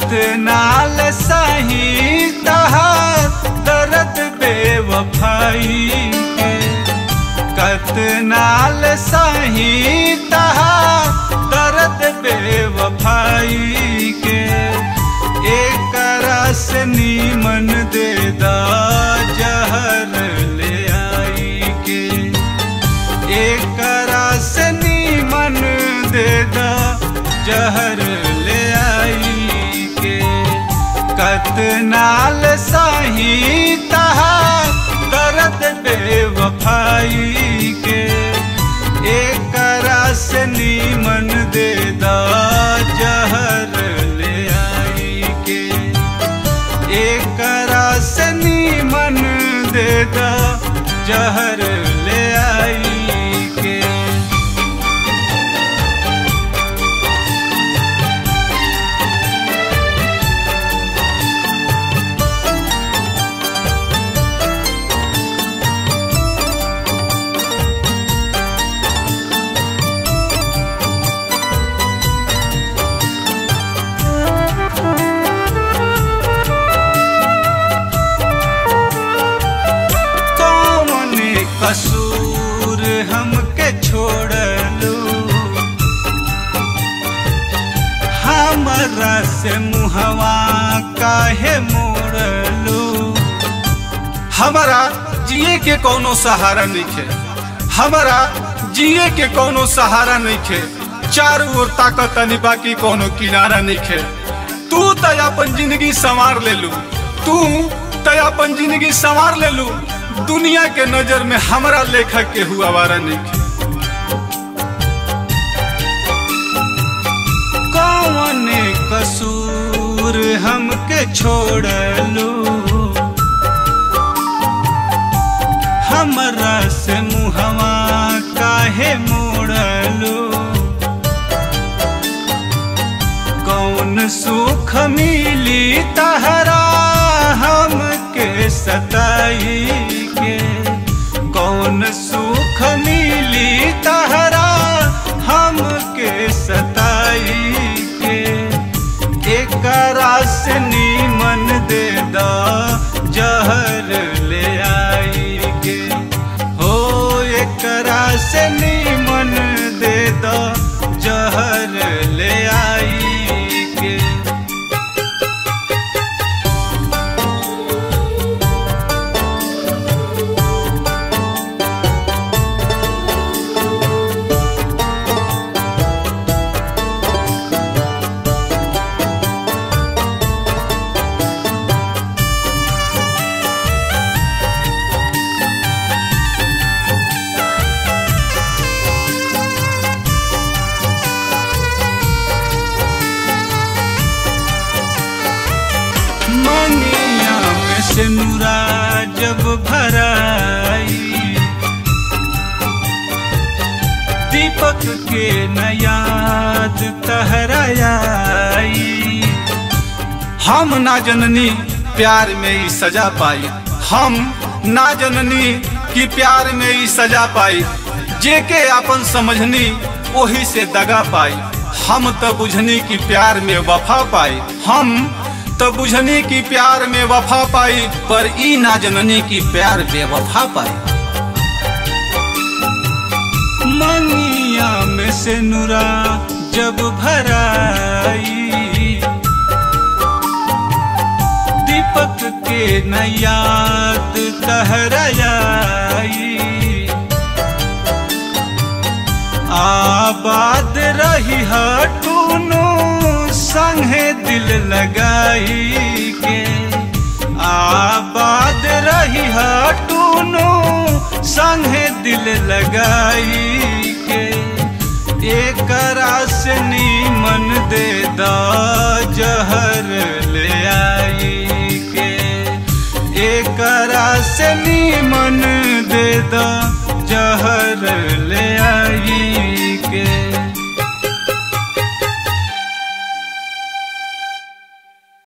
कतनाल सही तहार दर्द बेवफाई। के नाल सही तहार दर्द बेवफाई। के एक रस नीमन दे जहर ले आई के। एक रस नीमन दे, जहर कतनाल सही तहार दर्द बेवफाई के। एक रस नीमन दे दा जहर ले आई के। एक रस नीमन दे दा जहर ले आई कसूर हमके छोड़लू हमरा से मुहवा काहे मोड़लू हमारा जिए के कोनो सहारा नइखे हमारा जिए के कोनो सहारा नइखे चारों ओर ताकत तनी बाकी कोनो किनारा नइखे तू त अपन ज़िंदगी संवार लेलू तू त अपन ज़िंदगी संवार लेलू दुनिया के नज़र में हमारा लेखक के हुआ वारा नइखे कौन कसूर हमके छोड़लू? हमरा से मुहवा काहे मोड़लू? कौन सुख मिली तहरा हमके सताई? सताई के, एक रास नीमन दे दा, जहर ले आई के। हो, एक रास नीमन दे दा, जहर ले आई जब भराई। दीपक के न याद तहराई हम ना जननी प्यार में ही सजा पाई। हम ना जननी कि प्यार में ही सजा पाई। जेके अपन समझनी वही से दगा पाई। हम तो बुझनी कि प्यार में वफा पाई। हम तो बुझनी कि प्यार में वफा पाई, पर ई ना जनने की प्यार बेवफा पाई। मनिया में से नूरा जब भराई, दीपक के न याद संगे दिल लगाई के। आबाद रही हटूनो, संगे दिल लगाई के। एक रास नीमन दे दा जहर ले आई के। एक रास नीमन दे दा